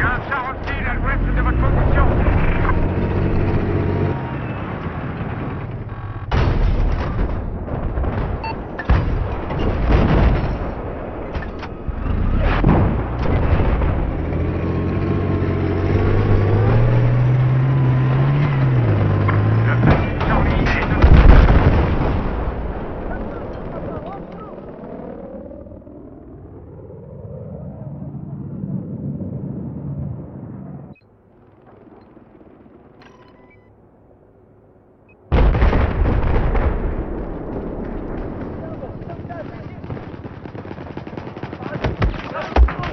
Il y a un char hostile à l'ouest de votre position.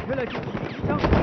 原来是步兵机